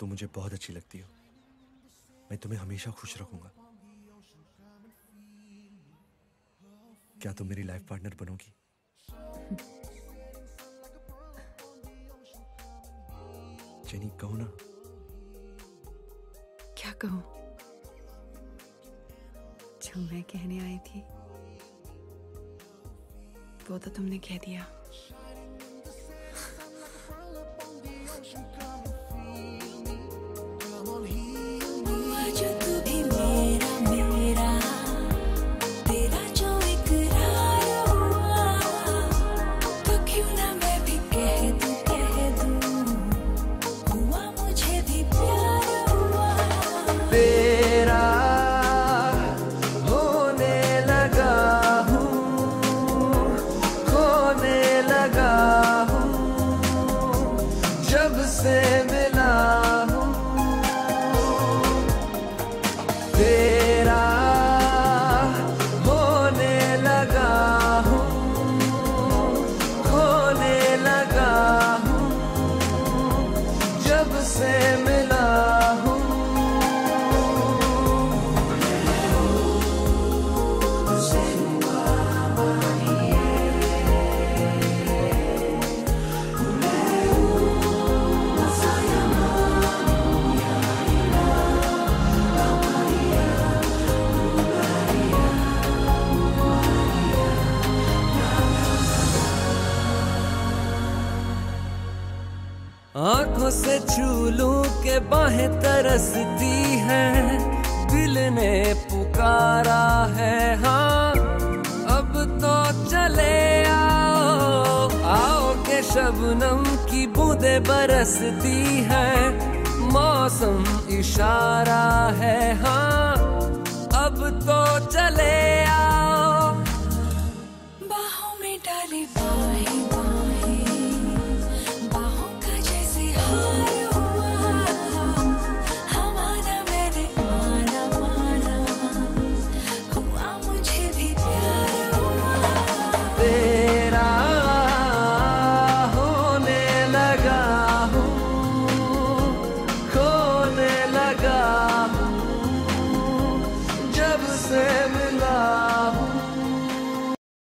तुम मुझे बहुत अच्छी लगती हो। मैं तुम्हें हमेशा खुश रखूँगा। क्या तुम मेरी लाइफ पार्टनर बनोगी? जेनी, कहो ना। क्या कहूँ? जो मैं कहने आई थी, वो तो तुमने कह दिया। से मिला हूँ। तेरा होने लगा हूँ। खोने लगा हूँ। जब से आँखों से छू लूँ के बाहें तरसती हैं। दिल ने पुकारा है हाँ। अब तो चले आओ आओ के शबनम की बूंदे बरसती हैं। मौसम इशारा है हाँ। अब तो चले आओ। बाहों में डाली बाहें।